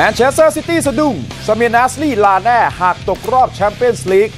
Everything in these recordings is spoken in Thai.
แมนเชสเตอร์ซิตี้สะดุ้งซามีร์ นาสรีลาแน่หากตกรอบแชมเปี้ยนส์ลีก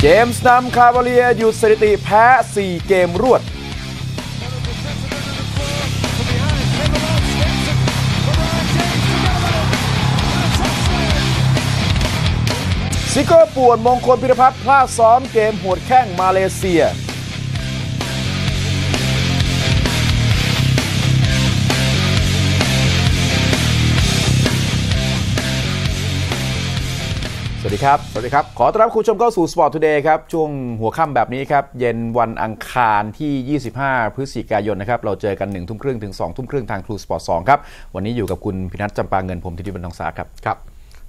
เจมส์นำคาวาเลียร์หยุดสถิติแพ้ 4 เกมรวดซิโก้ป่วนมงคลพิรพัฒน์พลาดซ้อมเกมหวดแข้งมาเลเซีย วัสดีครับ สวัสดีครับ ขอต้อนรับคุณผู้ชมเข้าสู่ Sport Today ครับ ช่วงหัวค่ำแบบนี้ครับ เย็นวันอังคารที่ 25 พฤศจิกายนนะครับ เราเจอกัน1ทุ่มครึ่งถึง2ทุ่มครึ่งทาง True Sport 2ครับ วันนี้อยู่กับคุณพินัทจำปาเงินผมธิติบันทองสาครับ ครับ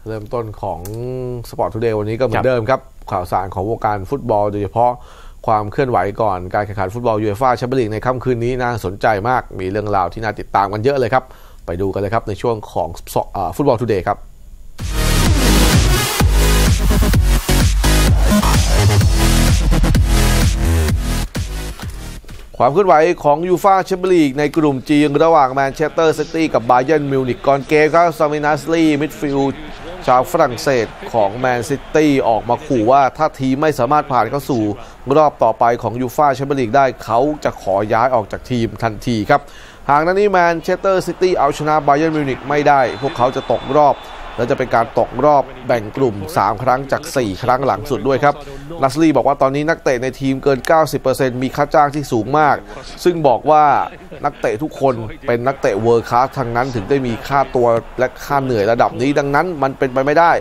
เริ่มต้นของ Sport Today วันนี้ก็เหมือครันบเดิมครับ ข่าวสารของวงการฟุตบอลโดยเฉพาะความเคลื่อนไหวก่อนการแข่งขันฟุตบอลยูเอฟ่าแชมเปี้ยนลีกในค่ำคืนนี้น่าสนใจมาก มีเรื่องราวที่น่าติดตามกันเยอะเลยครับ ไปดูกันเลยครับในช่วงของฟุตบอล Today ครับ ความเคลื่อนไหวของยูฟ่าแชมเปี้ยนลีกในกลุ่ม G ระหว่างแมนเชสเตอร์ซิตี้กับบาเยิร์นมิวนิกก่อนเกมครับซามีร์ นาสรีมิดฟิลด์ชาวฝรั่งเศสของแมนฯ ซิตี้ออกมาขู่ว่าถ้าทีมไม่สามารถผ่านเข้าสู่รอบต่อไปของยูฟ่าแชมเปี้ยนลีกได้เขาจะขอย้ายออกจากทีมทันทีครับ หากนัดนี้แมนเชสเตอร์ซิตี้เอาชนะบาเยิร์นมิวนิกไม่ได้ พวกเขาจะตกรอบ และจะเป็นการตกรอบแบ่งกลุ่ม 3 ครั้งจาก 4 ครั้งหลังสุดด้วยครับนาสรีบอกว่าตอนนี้นักเตะในทีมเกิน 90%มีค่าจ้างที่สูงมาก ซึ่งบอกว่านักเตะทุกคนเป็นนักเตะ world-class ทั้งนั้นถึงได้มีค่าตัวและค่าเหนื่อยระดับนี้ ดังนั้นมันเป็นไปไม่ได้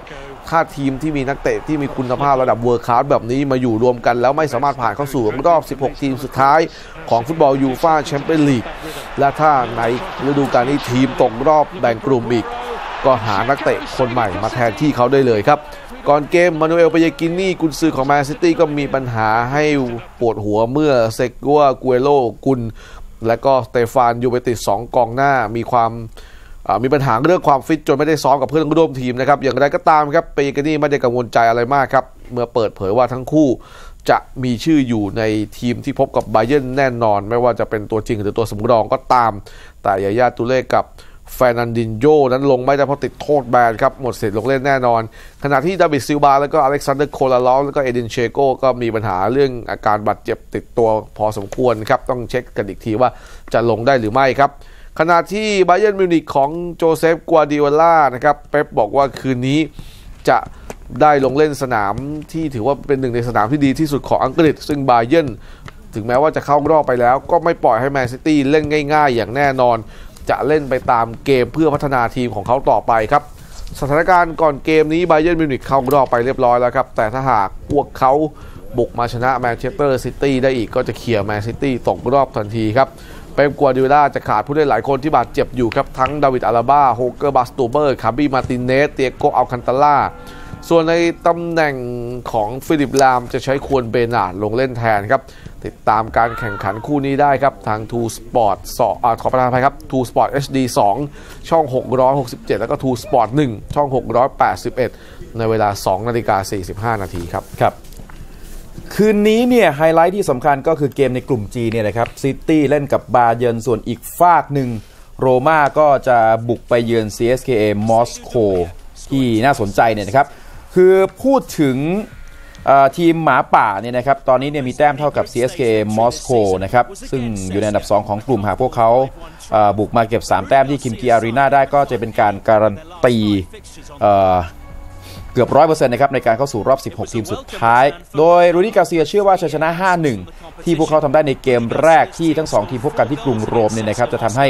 ถ้าทีมที่มีนักเตะที่มีคุณภาพระดับ world-class แบบนี้มาอยู่รวมกันแล้วไม่สามารถผ่านเข้าสู่รอบ 16 ทีมสุดท้ายของฟุตบอลยูฟ่าแชมเปี้ยนลีกและถ้าในฤดูกาลนี้ทีมตกรอบแบ่งกลุ่มอีก ก็หานักเตะคนใหม่มาแทนที่เขาได้เลยครับ ก่อนเกมมานูเอลเปเยกรินี่กุนซือของแมนซิตี้ก็มีปัญหาให้ปวดหัวเมื่อเซกัวกัวโลกุนและก็สเตฟานยูเบติสสองกองหน้ามีความมีปัญหาเรื่องความฟิตจนไม่ได้ซ้อมกับเพื่อนร่วมทีมนะครับ อย่างไรก็ตามครับเปเยกินี่ไม่ได้กังวลใจอะไรมากครับ เมื่อเปิดเผยว่าทั้งคู่จะมีชื่ออยู่ในทีมที่พบกับไบเยนแน่นอน ไม่ว่าจะเป็นตัวจริงหรือตัวสำรองก็ตาม แต่ยาย่าตุเล่กับ แฟรนันดินโยนั้นลงไม่ได้เพราะติดโทษแบนครับ หมดสิทธิ์ลงเล่นแน่นอน ขณะที่ดาวิดซิลบาแล้วก็อเล็กซานเดอร์โคลาลอฟแล้วก็เอดินเชโกก็มีปัญหาเรื่องอาการบาดเจ็บติดตัวพอสมควรครับ ต้องเช็คกันอีกทีว่าจะลงได้หรือไม่ครับ ขณะที่บาเยิร์นมิวนิกของโจเซฟ กวาร์ดิโอล่านะครับเป๊ปบอกว่าคืนนี้จะได้ลงเล่นสนามที่ถือว่าเป็นหนึ่งในสนามที่ดีที่สุดของอังกฤษ ซึ่งบาเยิร์นถึงแม้ว่าจะเข้ารอบไปแล้ว ก็ไม่ปล่อยให้แมนซิตี้เล่นง่าย ๆ อย่างแน่นอน จะเล่นไปตามเกมเพื่อพัฒนาทีมของเขาต่อไปครับ สถานการณ์ก่อนเกมนี้บาเยิร์นมิวนิกเข้ารอบไปเรียบร้อยแล้วครับ แต่ถ้าหากพวกเขาบุกมาชนะแมนเชสเตอร์ซิตี้ได้อีกก็จะเคลียร์แมนซิตี้ตกรอบทันทีครับเป๊ป กวาร์ดิโอล่าจะขาดผู้เล่นหลายคนที่บาดเจ็บอยู่ครับ ทั้งดาวิดอลาบาโฮลเกอร์บาดสตูเบอร์ ฆาบี้มาร์ติเนซ ติอาโก้ อัลคันทาร่าส่วนในตำแหน่งของฟิลิปลามจะใช้ฆวน เบร์นาตลงเล่นแทนครับ ติดตามการแข่งขันคู่นี้ได้ครับ ทาง True Sport 2อ่าขอประทานอภัยครับ True Sport HD 2 ช่อง 667 แล้วก็2 Sport 1ช่อง 681 ในเวลา 2 นาฬิกา 45 นาทีครับครับ คืนนี้เนี่ยไฮไลท์ที่สำคัญก็คือเกมในกลุ่ม G เนี่ยนะครับซิตี้เล่นกับบาเยิร์นส่วนอีกฝากหนึ่งโรม่าก็จะบุกไปเยือน CSKA มอสโกที่น่าสนใจเนี่ยนะครับ คือพูดถึง ทีมหมาป่าเนี่ยนะครับตอนนี้เนี่ยมีแต้มเท่ากับ CSKA มอสโกนะครับซึ่งอยู่ในอันดับ 2 ของกลุ่มหากพวกเขาบุกมาเก็บ 3 แต้มที่คิมกีอารีนาได้ก็จะเป็นการการันตีเอ่อเกือบร้อยเปอร์เซ็นต์นะครับในการเข้าสู่รอบ 16 ทีมสุดท้าย โดยรูดี้กาเซียเชื่อว่าชัยชนะ 5-1 ที่พวกเขาทำได้ในเกมแรกที่ทั้ง 2 ทีมพบกันที่กรุงโรมเนี่ยนะครับจะทำให้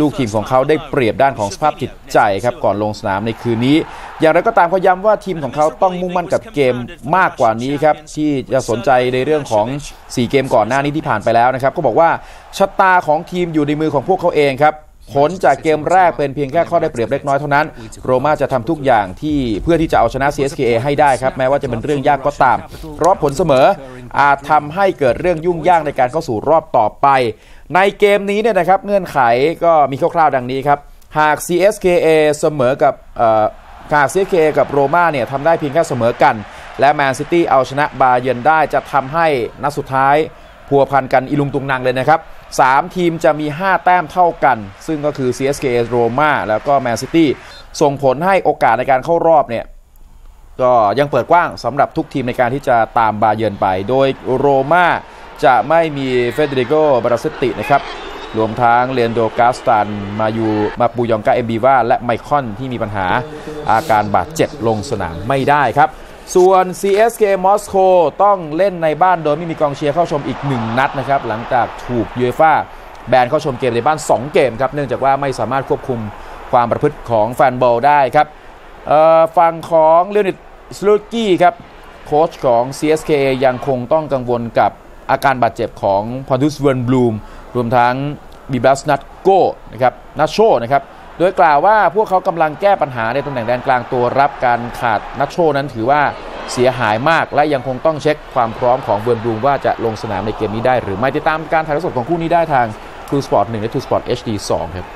ลูกทีมของเขาได้เปรียบด้านของสภาพจิตใจครับก่อนลงสนามในคืนนี้ อย่างไรก็ตามเขาย้ำว่าทีมของเขาต้องมุ่งมั่นกับเกมมากกว่านี้ครับที่จะสนใจในเรื่องของ 4 เกมก่อนหน้านี้ที่ผ่านไปแล้วนะครับก็บอกว่าชะตาของทีมอยู่ในมือของพวกเขาเองครับ ผลจากเกมแรกเป็นเพียงแค่ข้อได้เปรียบเล็กน้อยเท่านั้น โรม่าจะทำทุกอย่างที่เพื่อที่จะเอาชนะ CSKA ให้ได้ครับ แม้ว่าจะเป็นเรื่องยากก็ตาม เพรอบผลเสมออาจทำให้เกิดเรื่องยุ่งยากในการเข้าสู่รอบต่อไป ในเกมนี้เนี่ยนะครับเงื่อนไขก็มีคร่าวๆดังนี้ครับ หาก CSKA เสมอกับหาก CSKA กับโรม่าเนี่ยทำได้เพียงแค่เสมอกัน และแมนซิตี้เอาชนะบาเยิร์นได้จะทำให้นัดสุดท้ายพัวพันกันอีลุงตุงนังเลยนะครับ 3 ทีมจะมี 5 แต้มเท่ากัน ซึ่งก็คือ CSKA โรม่า แล้วก็ แมนซิตี้ ส่งผลให้โอกาสในการเข้ารอบเนี่ยก็ยังเปิดกว้างสำหรับทุกทีมในการที่จะตามบาเยิร์นไป โดยโรม่าจะไม่มีเฟเดริโกบัลซาเร็ตตินะครับรวมทั้งเลอันโดรกาสตาน มายูมาปูยองกาเอมบีวาและไมคอนที่มีปัญหาอาการบาดเจ็บลงสนามไม่ได้ครับ ส่วน CSK มอสโกต้องเล่นในบ้านโดยไม่มีกองเชียร์เข้าชมอีก 1 นัดนะครับ หลังจากถูกยูเอฟ่าแบนเข้าชมเกมในบ้าน 2 เกมครับ เนื่องจากว่าไม่สามารถควบคุมความประพฤติของแฟนบอลได้ครับฝั่งของเลโอนิดสลุตสกี้ครับโค้ชของ CSK ยังคงต้องกังวลกับอาการบาดเจ็บของพอดุสเวนบลูมรวมทั้งบิบัสนัทโกนะครับนัชโชนะครับ ดยกล่าวว่าพวกเขากำลังแก้ปัญหาในตำแหน่งแดนกลางตัวรับการขาดนัชโชนั้นถือว่าเสียหายมาก และยังคงต้องเช็คความพร้อมของเวนบลูมว่าจะลงสนามในเกมนี้ได้ หรือไม่ติดตามการถ่ายทอดสดของคู่นี้ได้ทาง True Sport 1และ True Sport HD 2ครับ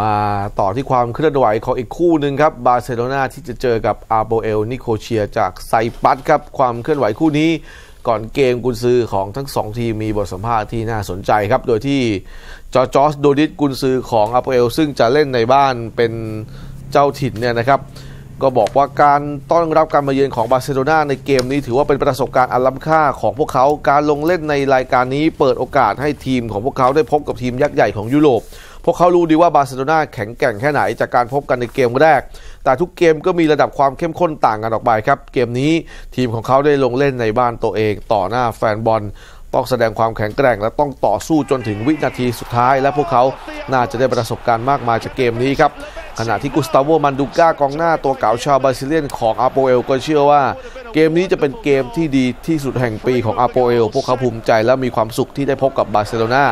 มาต่อที่ความเคลื่อนไหวของอีกคู่หนึ่งครับบาร์เซโลนาที่จะเจอกับอาโปเอลนิโคเซียจากไซปรัสครับความเคลื่อนไหวคู่นี้ ก่อนเกมกุนซือของทั้งสองทีมมีบทสัมภาษณ์ที่น่าสนใจครับ โดยที่จอร์จอสโดดิสกุนซือของอาโปเอลซึ่งจะเล่นในบ้านเป็นเจ้าถิ่นเนี่ยนะครับก็บอกว่าการต้อนรับการมาเยือนของบาร์เซโลนาในเกมนี้ถือว่าเป็นประสบการณ์อันล้ำค่าของพวกเขา การลงเล่นในรายการนี้เปิดโอกาสให้ทีมของพวกเขาได้พบกับทีมยักษ์ใหญ่ของยุโรป พวกเขารู้ดีว่าบาร์เซโลนาแข็งแกร่งแค่ไหนจากการพบกันในเกมแรก แต่ทุกเกมก็มีระดับความเข้มข้นต่างกันออกไปครับ เกมนี้ทีมของเขาได้ลงเล่นในบ้านตัวเอง ต่อหน้าแฟนบอลต้องแสดงความแข็งแกร่ง และต้องต่อสู้จนถึงวินาทีสุดท้าย และพวกเขาน่าจะได้ประสบการณ์มากมายจากเกมนี้ครับขณะที่กุสตาโวมันดูก้ากองหน้าตัวเก่งชาวบราซิเลียนของอาโปเอลก็เชื่อว่า เกมนี้จะเป็นเกมที่ดีที่สุดแห่งปีของอาโปเอล พวกเขาภูมิใจและมีความสุขที่ได้พบกับบาร์เซโลนา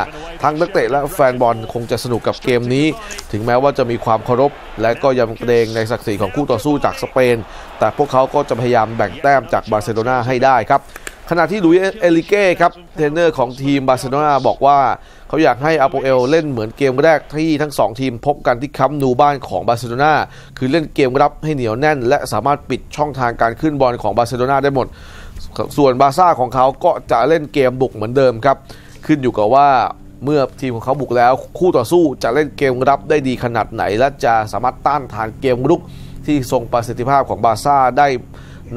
ทั้งนักเตะและแฟนบอลคงจะสนุกกับเกมนี้ ถึงแม้ว่าจะมีความเคารพ และก็ยำเกรงในศักดิ์ศรีของคู่ต่อสู้จากสเปน แต่พวกเขาก็จะพยายามแบ่งแต้มจากบาร์เซโลนาให้ได้ครับขณะที่หลุยส์เอ็นริเก้ครับเทรนเนอร์ของทีมบาร์เซโลนาบอกว่า เขาอยากให้อาโปเอลเล่นเหมือนเกมแรกที่ทั้ง 2 ทีมพบกันที่คัมนูบ้านของบาร์เซโลนาคือเล่นเกมรับให้เหนียวแน่น และสามารถปิดช่องทางการขึ้นบอลของบาร์เซโลนาได้หมด ส่วนบาซ่าของเขาก็จะเล่นเกมบุกเหมือนเดิมครับ ขึ้นอยู่กับว่าเมื่อทีมของเขาบุกแล้ว คู่ต่อสู้จะเล่นเกมรับได้ดีขนาดไหน และจะสามารถต้านทานเกมรุกที่ทรงประสิทธิภาพของบาซ่าได้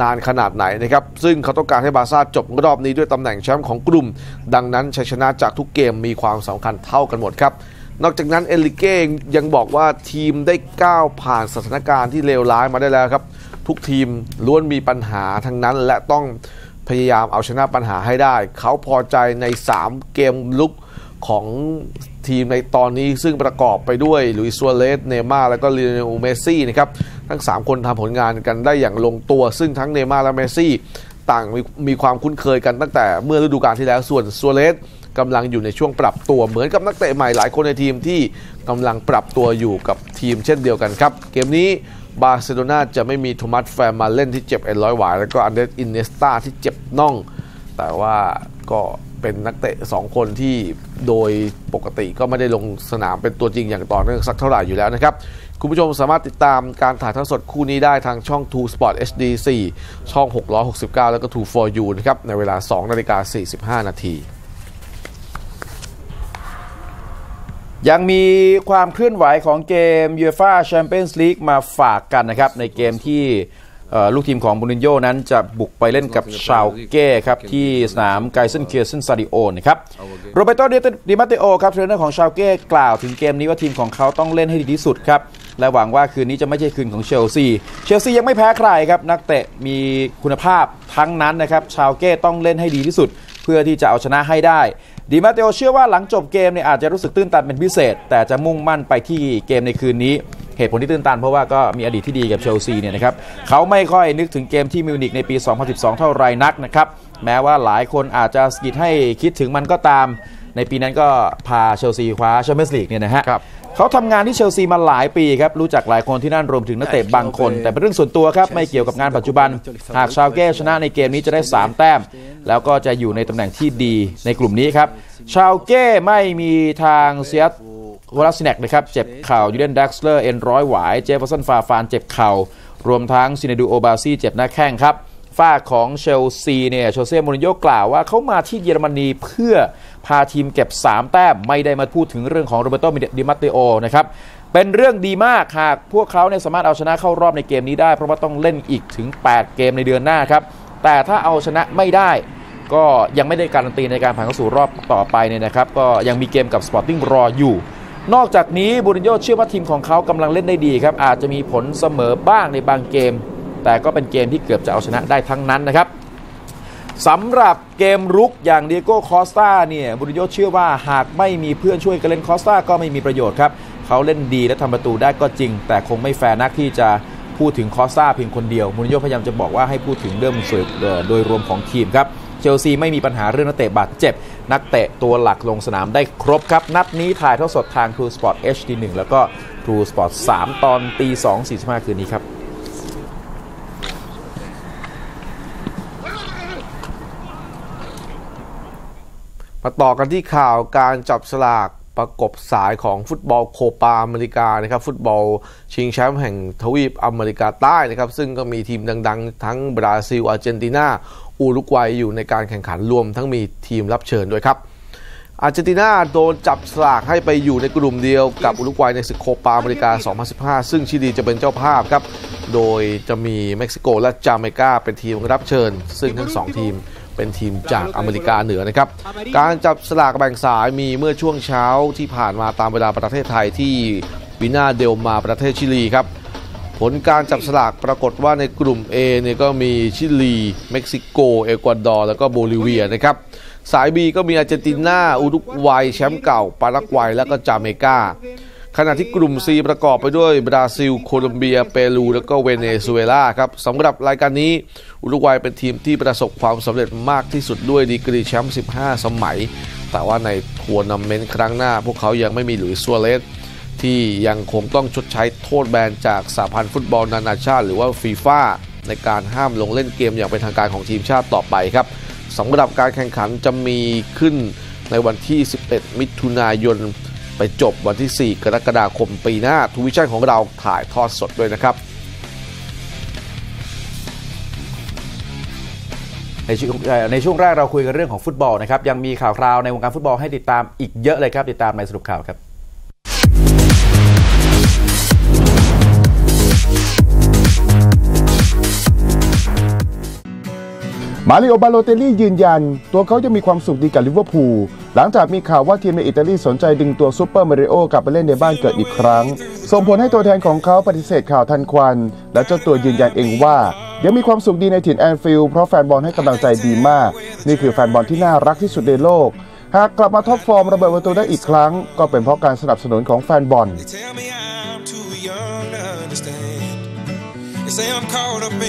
นานขนาดไหนนะครับ ซึ่งเขาต้องการให้บาซ่าจบรอบนี้ด้วยตำแหน่งแชมป์ของกลุ่ม ดังนั้นชัยชนะจากทุกเกมมีความสำคัญเท่ากันหมดครับ นอกจากนั้นเอลิเก้ยังบอกว่าทีมได้ก้าวผ่านสถานการณ์ที่เลวร้ายมาได้แล้วครับ ทุกทีมล้วนมีปัญหาทั้งนั้นและต้องพยายามเอาชนะปัญหาให้ได้ เขาพอใจใน 3 เกมรุกของทีมในตอนนี้ซึ่งประกอบไปด้วยหลุยส์ซัวเรสเนย์ม่าร์ และก็ลีโอเนลเมสซี่นะครับ ทั้ง 3 คนทำผลงานกันได้อย่างลงตัว ซึ่งทั้งเนย์ม่าร์และเมสซี่ต่างมีมีความคุ้นเคยกันตั้งแต่เมื่อฤดูกาลที่แล้วส่วนซัวเรสกำลังอยู่ในช่วงปรับตัวเหมือนกับนักเตะใหม่หลายคนในทีมที่กำลังปรับตัวอยู่กับทีมเช่นเดียวกันครับ เกมนี้บาร์เซโลนาจะไม่มีโทมัสแฟร์มาเล่นที่เจ็บเอ็นร้อยหวายแล้วก็อันเดรสอิเนียสตาที่เจ็บน่อง แต่ว่าก็เป็นนักเตะ 2 คนที่โดยปกติก็ไม่ได้ลงสนามเป็นตัวจริงอย่างต่อเนื่องสักเท่าไหร่อยู่แล้วนะครับ คุณผู้ชมสามารถติดตามการถ่ายทอดสดคู่นี้ได้ทางช่อง2 Sport HD 4 ช่อง 669 แล้วก็ True4U นะครับ ในเวลา 2 นาฬิกา 45 นาที ยังมีความเคลื่อนไหวของเกม UEFA Champions League มาฝากกันนะครับ ในเกมที่ ลูกทีมของมูรินโญ่นั้นจะบุกไปเล่นกับชาลเก้ครับที่สนามเกลเซนเคียร์เชนสตาดิโอนนะครับโรแบร์โตดิมาเตโอครับเทรนเนอร์ของชาลเก้กล่าวถึงเกมนี้ว่าทีมของเขาต้องเล่นให้ดีที่สุดครับและหวังว่าคืนนี้จะไม่ใช่คืนของเชลซี เชลซียังไม่แพ้ใครครับ นักเตะมีคุณภาพทั้งนั้นนะครับ ชาลเก้ต้องเล่นให้ดีที่สุด เพื่อที่จะเอาชนะให้ได้ดิมาเตโอเชื่อว่าหลังจบเกมเนี่ยอาจจะรู้สึกตื้นตันเป็นพิเศษ แต่จะมุ่งมั่นไปที่เกมในคืนนี้ เหตุผลที่ตื้นตันเพราะว่าก็มีอดีตที่ดีกับเชลซีเนี่ยนะครับเขาไม่ค่อยนึกถึงเกมที่มิวนิกในปี 2012 เท่าไรนักนะครับแม้ว่าหลายคนอาจจะสะกิดให้คิดถึงมันก็ตาม ในปีนั้นก็พาเชลซีคว้าแชมเปี้ยนส์ลีกเนี่ยนะฮะครับเขาทำงานที่เชลซีมาหลายปีครับรู้จักหลายคนที่นั่นรวมถึงนักเตะบางคน แต่เป็นเรื่องส่วนตัวครับไม่เกี่ยวกับงานปัจจุบัน หากชาลเก้ชนะในเกมนี้จะได้ 3 แต้ม แล้วก็จะอยู่ในตำแหน่งที่ดีในกลุ่มนี้ครับชาลเก้ไม่มีทางเซอัดโคลาซินัคนะครับเจ็บเข่ายูเลียนดรักซ์เลอร์เอ็นร้อยหวายเจฟเฟอร์สันฟาฟานเจ็บเข่ารวมทั้งชิเนดูโอบาซี่เจ็บหน้าแข้งครับฟากของเชลซีเนี่ยโชเซ่มูรินโญ่กล่าวว่าเขามาที่เยอรมนีเพื่อพาทีมเก็บ 3 แต้มไม่ได้มาพูดถึงเรื่องของโรแบร์โตดิมาเตโอนะครับเป็นเรื่องดีมากหากพวกเขาเนี่ยสามารถเอาชนะเข้ารอบในเกมนี้ได้ เพราะว่าต้องเล่นอีกถึง 8 เกมในเดือนหน้าครับแต่ถ้าเอาชนะไม่ได้ ก็ยังไม่ได้การันตีในการผ่านเข้าสู่รอบต่อไปเนี่ยนะครับก็ยังมีเกมกับสปอร์ติ้งรออยู่ นอกจากนี้มูรินโญ่เชื่อว่าทีมของเขากำลังเล่นได้ดีครับ อาจจะมีผลเสมอบ้างในบางเกม แต่ก็เป็นเกมที่เกือบจะเอาชนะได้ทั้งนั้นนะครับสำหรับเกมรุกอย่างดิเอโก้คอสตาเนี่ยมูรินโญ่เชื่อว่าหากไม่มีเพื่อนช่วยกันเล่นคอสตาก็ไม่มีประโยชน์ครับเขาเล่นดีและทำประตูได้ก็จริง แต่คงไม่แฟร์นักที่จะพูดถึงคอสตาเพียงคนเดียวมูรินโญ่พยายามจะบอกว่าให้พูดถึงเรื่องสวยโดยรวมของทีมครับ เชลซีไม่มีปัญหาเรื่องนักเตะบาดเจ็บ นักเตะตัวหลักลงสนามได้ครบครับ นัดนี้ถ่ายทอดสดทาง True Sport HD 1แล้วก็ True Sport 3 ตอนตี2 45 คืนนี้ครับมาต่อกันที่ข่าวการจับสลากประกบสายของฟุตบอลโคปาอเมริกานะครับฟุตบอลชิงแชมป์แห่งทวีปอเมริกาใต้นะครับซึ่งก็มีทีมดัง ๆ ทั้งบราซิลอาร์เจนตินา อุรุกวัยอยู่ในการแข่งขันรวมทั้งมีทีมรับเชิญด้วยครับอาร์เจนตินาโดนจับสลากให้ไปอยู่ในกลุ่มเดียวกับอุรุกวัยในศึกโคปาอเมริกา 2015 ซึ่งชิลีจะเป็นเจ้าภาพครับ โดยจะมีเม็กซิโกและจาเมกาเป็นทีมรับเชิญ ซึ่งทั้งสองทีมเป็นทีมจากอเมริกาเหนือนะครับ การจับสลากแบ่งสายมีเมื่อช่วงเช้าที่ผ่านมาตามเวลาประเทศไทยที่วินาเดลมาร์ประเทศชิลีครับ ผลการจับสลากปรากฏว่าในกลุ่ม A เนี่ยก็มีชิลี เม็กซิโก เอกวาดอร์ แล้วก็โบลิเวียนะครับ สาย B ก็มีอาร์เจนตินาอุรุกวัย แชมป์เก่า ปารากวัย แล้วก็จาเมกา ขณะที่กลุ่ม C ประกอบไปด้วยบราซิล โคลอมเบีย เปรู แล้วก็เวเนซุเอลาครับสำหรับรายการนี้ อุรุกวัยเป็นทีมที่ประสบความสำเร็จมากที่สุดด้วยดีกรีแชมป์ 15 สมัย แต่ว่าในทัวร์นาเมนต์ครั้งหน้า พวกเขายังไม่มีหลุยส์ซัวเรส ที่ยังคงต้องชดใช้โทษแบนจากสหพันธ์ฟุตบอลนานาชาติ หรือว่าฟีฟ่าในการห้ามลงเล่นเกมอย่างเป็นทางการของทีมชาติต่อไปครับสำหรับการแข่งขันจะมีขึ้นในวันที่ 11 มิถุนายน ไปจบวันที่ 4 กรกฎาคมปีหน้าทรูวิชั่นส์ของเราถ่ายทอดสดด้วยนะครับ ในช่วงในช่วงแรกเราคุยกันเรื่องของฟุตบอลนะครับ ยังมีข่าวคราวในวงการฟุตบอลให้ติดตามอีกเยอะเลยครับ ติดตามในสรุปข่าวครับ มาริโอบาโลเตลลี่ยืนยัน ตัวเขาจะมีความสุขดีกับลิเวอร์พูลหลังจากมีข่าวว่าทีมในอิตาลีสนใจดึงตัวซูเปอร์มาริโอกลับไปเล่นในบ้านเกิดอีกครั้ง ส่งผลให้ตัวแทนของเขาปฏิเสธข่าวทันควัน และเจ้าตัวยืนยันเองว่า ยังมีความสุขดีในถิ่นแอนฟิลด์เพราะแฟนบอลให้กำลังใจดีมาก นี่คือแฟนบอลที่น่ารักที่สุดในโลก หากกลับมา top form ระเบิดประตูได้อีกครั้ง ก็เป็นเพราะการสนับสนุนของแฟนบอล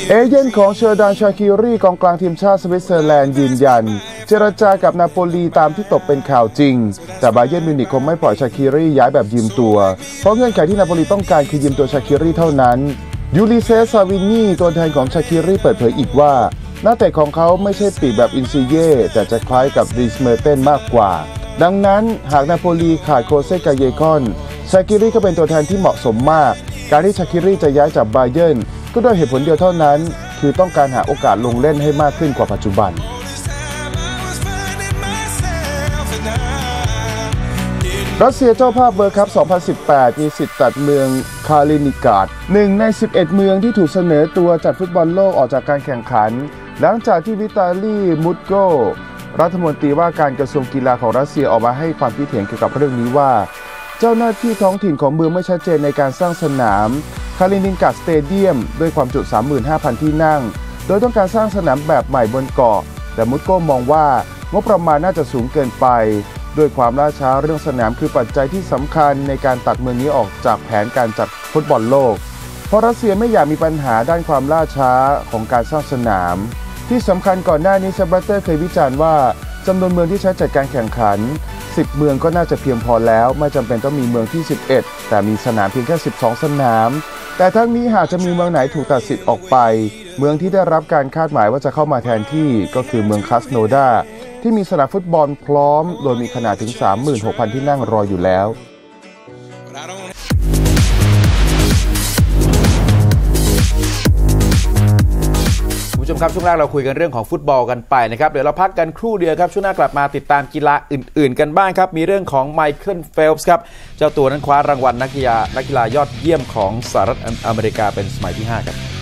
เอเย่นต์ของเชอร์ดานชาคิรีกองกลางทีมชาติสวิตเซอร์แลนด์ยืนยัน เจรจากับนาโปลีตามที่ตกเป็นข่าวจริง แต่บาเยิร์นมิวนิกคงไม่ปล่อยชาคิรีย้ายแบบยืมตัว เพราะเงื่อนไขที่นาโปลีต้องการคือยืมตัวชาคิรีเท่านั้นยูริเซสซาวินีตัวแทนของชาคิรีเปิดเผยอีกว่านักเตะของเขาไม่ใช่ปีกแบบอินซินเย่แต่จะคล้ายกับดรีสเมอร์เตนส์มากกว่า ดังนั้นหากนาโปลีขาดโฆเซกาเยคอนชาคิรีก็เป็นตัวแทนที่เหมาะสมมาก การที่ชาคิรีจะย้ายจากบาเยิร์น ก็ด้วยเหตุผลเดียวเท่านั้น คือต้องการหาโอกาสลงเล่นให้มากขึ้นกว่าปัจจุบัน รัสเซียเจ้าภาพ World Cup 2018 มีสิทธิ์ตัดเมืองคาลินินกราดหนึ่งใน 11 เมืองที่ถูกเสนอตัวจัดฟุตบอลโลกออกจากการแข่งขัน หลังจากที่วิตาลีมุตโกรัฐมนตรีว่าการกระทรวงกีฬาของรัสเซียออกมาให้ความคิดเห็นเกี่ยวกับเรื่องนี้ว่า เจ้าหน้าที่ท้องถิ่นของเมืองไม่ชัดเจนในการสร้างสนามคาลินินกราด Stadium ด้วยความจุ 35,000 ที่นั่ง โดยต้องการสร้างสนามแบบใหม่บนเกาะ แต่มุตโก้้มองว่างบประมาณน่าจะสูงเกินไป ด้วยความล่าช้าเรื่องสนามคือปัจจัยที่สำคัญในการตัดเมืองนี้ออกจากแผนการจัดฟุตบอลโลก เพราะรัสเซียไม่อยากมีปัญหาด้านความล่าช้าของการสร้างสนาม ที่สำคัญก่อนหน้านี้เซปป์แบลตเตอร์เคยวิจารณ์ว่าจำนวนเมืองที่ใช้จัดการแข่งขัน 10 เมืองก็น่าจะเพียงพอแล้ว ไม่จำเป็นต้องมีเมืองที่ 11 แต่มีสนามเพียงแค่ 12 สนาม แต่ทั้งนี้หากจะมีเมืองไหนถูกตัดสิทธิ์ออกไป เมืองที่ได้รับการคาดหมายว่าจะเข้ามาแทนที่ก็คือเมืองคราสโนดาร์ที่มีสนามฟุตบอลพร้อม โดยมีขนาดถึง 36,000 ที่นั่งรออยู่แล้ว ชมครับ ช่วงแรกเราคุยกันเรื่องของฟุตบอลกันไปนะครับ เดี๋ยวเราพักกันครู่เดียวครับ ช่วงหน้ากลับมาติดตามกีฬาอื่น ๆ กันบ้างครับ มีเรื่องของไมเคิลเฟลป์สครับ เจ้าตัวนั้นคว้ารางวัลนักกีฬานักกีฬายอดเยี่ยมของสหรัฐอเมริกาเป็นสมัยที่ 5 ครับ